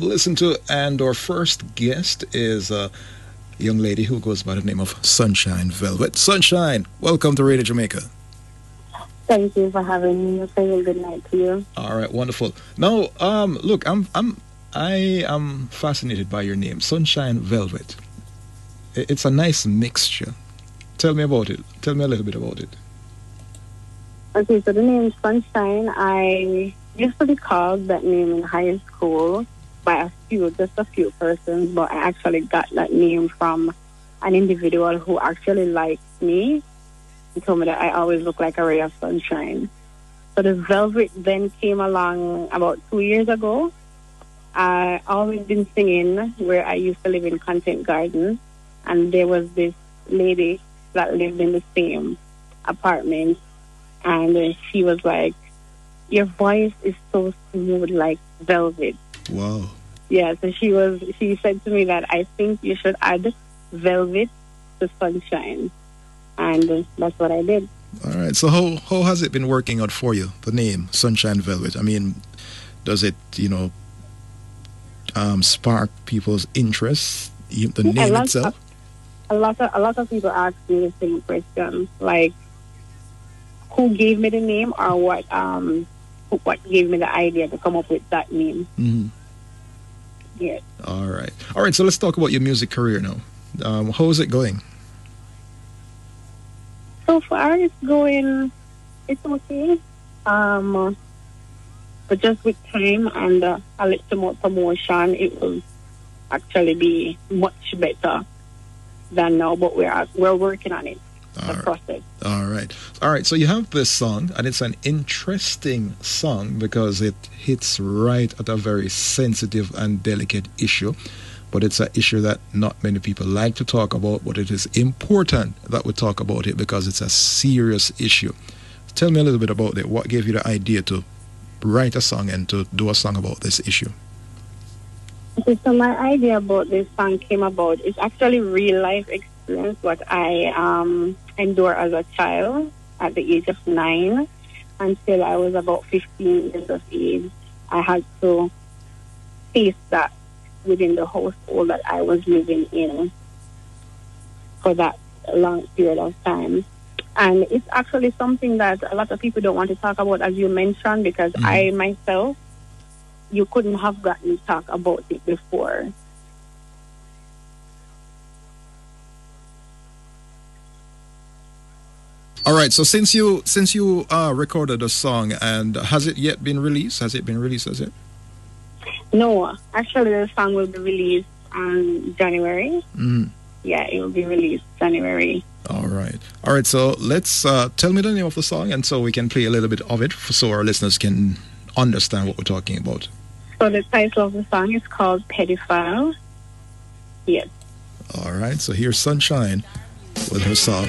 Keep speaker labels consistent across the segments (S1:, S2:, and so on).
S1: Listen to, and our first guest is a young lady who goes by the name of Sunshine Velvet. Sunshine, welcome to Radio Jamaica.
S2: Thank you for having me. A very good night to you.
S1: All right, wonderful. Now, um, look, I'm, I'm, I am fascinated by your name, Sunshine Velvet. It's a nice mixture. Tell me about it. Tell me a little bit about it.
S2: Okay, so the name Sunshine, I used to be called that name in high school by a few, just a few persons, but I actually got that name from an individual who actually liked me. He told me that I always look like a ray of sunshine. So the velvet then came along about two years ago. I always been singing where I used to live in Content Garden, and there was this lady that lived in the same apartment, and she was like, "Your voice is so smooth, like velvet."
S1: Wow.
S2: Yeah, so she was she said to me that I think you should add velvet to sunshine. And that's what I did.
S1: All right. So how how has it been working out for you, the name Sunshine Velvet? I mean, does it, you know, um, spark people's interest, the yeah, name itself?
S2: Of, a lot of a lot of people ask me the same question, like who gave me the name or what um what gave me the idea to come up with that name.
S1: Mm-hmm.
S2: Yes.
S1: All right. All right. So let's talk about your music career now. Um, how is it going?
S2: So far, it's going. It's okay. Um, but just with time and uh, a little more promotion, it will actually be much better than now. But we're we're working on it. All right.
S1: All right. All right. So you have this song, and it's an interesting song because it hits right at a very sensitive and delicate issue. But it's an issue that not many people like to talk about, but it is important that we talk about it because it's a serious issue. Tell me a little bit about it. What gave you the idea to write a song and to do a song about this issue?
S2: Okay, so my idea about this song came about. It's actually real life experience experience what I um, endured as a child at the age of nine until I was about 15 years of age. I had to face that within the household that I was living in for that long period of time. And it's actually something that a lot of people don't want to talk about, as you mentioned, because mm-hmm. I myself, you couldn't have gotten to talk about it before.
S1: All right. So since you since you uh, recorded a song, and has it yet been released? Has it been released? Has it?
S2: No, actually, the song will be released on January.
S1: Mm.
S2: Yeah, it will be released January.
S1: All right. All right. So let's uh, tell me the name of the song, and so we can play a little bit of it, so our listeners can understand what we're talking about.
S2: So the title of the song is called Pedophile. Yes.
S1: All right. So here's Sunshine with her song.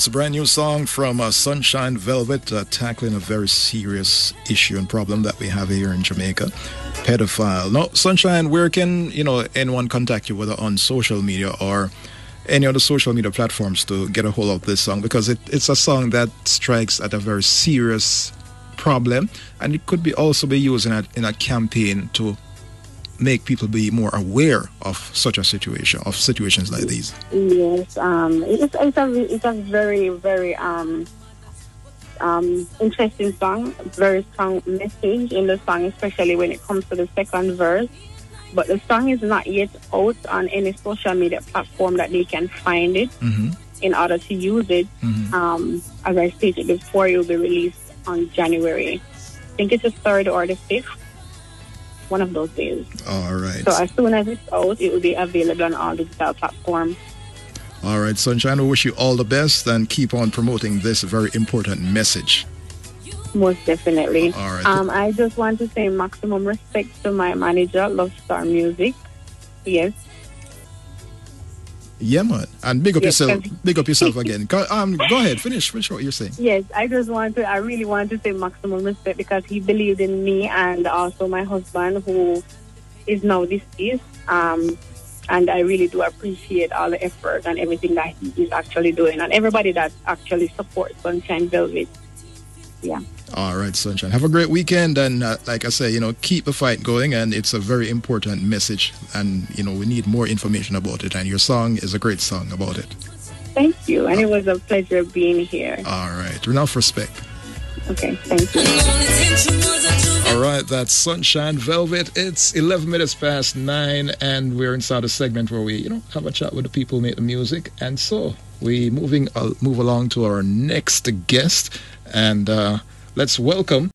S1: That's a brand new song from uh, Sunshine Velvet, uh, tackling a very serious issue and problem that we have here in Jamaica. Pedophile. No, Sunshine, where can you know anyone contact you, whether on social media or any other social media platforms, to get a hold of this song? Because it, it's a song that strikes at a very serious problem, and it could be also be used in a, in a campaign to make people be more aware of such a situation, of situations like these?
S2: Yes, um, it's, it's, a, it's a very, very um, um, interesting song, very strong message in the song, especially when it comes to the second verse. But the song is not yet out on any social media platform that they can find it
S1: Mm-hmm.
S2: in order to use it.
S1: Mhm.
S2: Um, as I stated before, it will be released on January. I think it's the third or the fifth, one of those days.
S1: All right.
S2: So as soon as it's out, it will be available on all digital platforms.
S1: All right, Sunshine, I wish you all the best and keep on promoting this very important message.
S2: Most definitely.
S1: All right.
S2: Um, I just want to say maximum respect to my manager, Love Star Music. Yes.
S1: Yeah, man. And big up
S2: Yes,
S1: yourself. Big up yourself again. Go, um, go ahead. Finish. Finish what you're saying.
S2: Yes, I just want to, I really want to say maximum respect because he believed in me and also my husband who is now deceased. Um, and I really do appreciate all the effort and everything that he is actually doing and everybody that actually supports Sunshine Velvet. Yeah.
S1: All right, Sunshine. Have a great weekend. And uh, like I say, you know, keep the fight going. And it's a very important message. And, you know, we need more information about it. And your song is a great song about it.
S2: Thank you. And it was a pleasure being here.
S1: All right. Enough respect.
S2: Okay. Thank you.
S1: All right, that's Sunshine Velvet. It's 11 minutes past nine, and we're inside a segment where we, you know, have a chat with the people who make the music. And so we moving uh, move along to our next guest, and uh, let's welcome